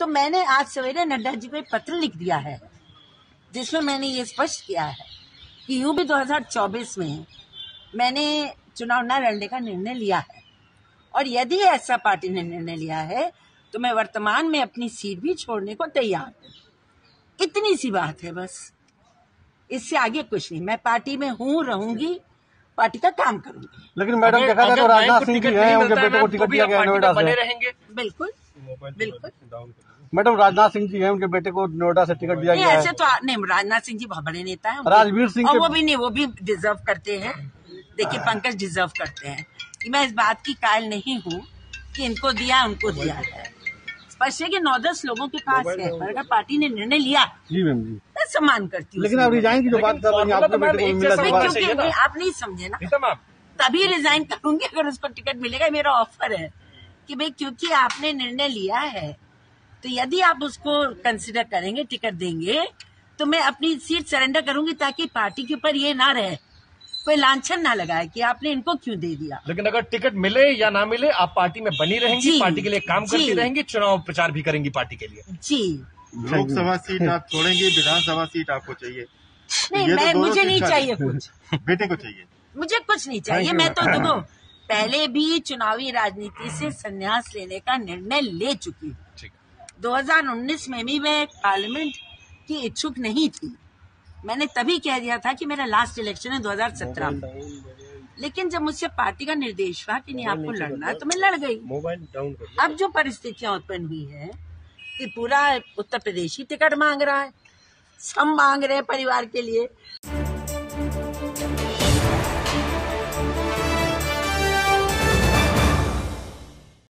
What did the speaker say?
तो मैंने आज सवेरे नड्डा जी को एक पत्र लिख दिया है जिसमें मैंने ये स्पष्ट किया है कि यूँ भी 2024 में मैंने चुनाव न लड़ने का निर्णय लिया है। और यदि ऐसा पार्टी ने निर्णय लिया है तो मैं वर्तमान में अपनी सीट भी छोड़ने को तैयार हूँ। इतनी सी बात है बस। इससे आगे कुछ नहीं। मैं पार्टी में हूँ रहूँगी पार्टी का काम करूँगी। लेकिन मैडम देखा जाए तो राजनाथ सिंह जी हैं उनके बेटे को तो टिकट दिया गया है नोएडा बने से। रहेंगे। बिल्कुल। बिल्कुल। मैडम राजनाथ सिंह जी हैं उनके बेटे को नोएडा से टिकट दिया गया ऐसे है। तो नहीं राजनाथ सिंह जी बहुत बड़े नेता हैं राजवीर सिंह और वो भी नहीं वो भी डिजर्व करते हैं। देखिए पंकज डिजर्व करते हैं। मैं इस बात की कायल नहीं हूँ कि इनको दिया उनको दिया है। स्पष्ट है कि नौ दस लोगों के पास है पर अगर पार्टी ने निर्णय लिया जी मैम जी। मैं सम्मान करती हूँ लेकिन आप रिजाइन की जो बात कर रही हैं तो आप नहीं समझे ना। तभी रिजाइन करूँगी अगर उसको टिकट मिलेगा मेरा ऑफ़र है। कि भाई क्योंकि आपने निर्णय लिया है तो यदि आप उसको कंसिडर करेंगे टिकट देंगे तो मैं अपनी सीट सरेंडर करूँगी ताकि पार्टी के ऊपर ये ना रहे कोई लांछन ना लगाए कि आपने इनको क्यों दे दिया। लेकिन अगर टिकट मिले या ना मिले आप पार्टी में बनी रहेंगी पार्टी के लिए काम करती रहेंगी चुनाव प्रचार भी करेंगी पार्टी के लिए। जी। लोकसभा सीट आप छोड़ेंगे विधानसभा सीट आपको चाहिए। नहीं तो मैं मुझे नहीं चाहिए कुछ। बेटे को चाहिए। मुझे कुछ नहीं चाहिए मैं तो देखो पहले भी चुनावी राजनीति से संन्यास लेने का निर्णय ले चुकी हूँ। 2019 में भी मैं पार्लियामेंट की इच्छुक नहीं थी। मैंने तभी कह दिया था कि मेरा लास्ट इलेक्शन है 2017 में। लेकिन जब मुझसे पार्टी का निर्देश हुआ कि नहीं आपको लड़ना है तो मैं लड़ गई। मोबाइल डाउन अब जो परिस्थितियाँ उत्पन्न हुई है कि पूरा उत्तर प्रदेश ही टिकट मांग रहा है। सब मांग रहे हैं परिवार के लिए।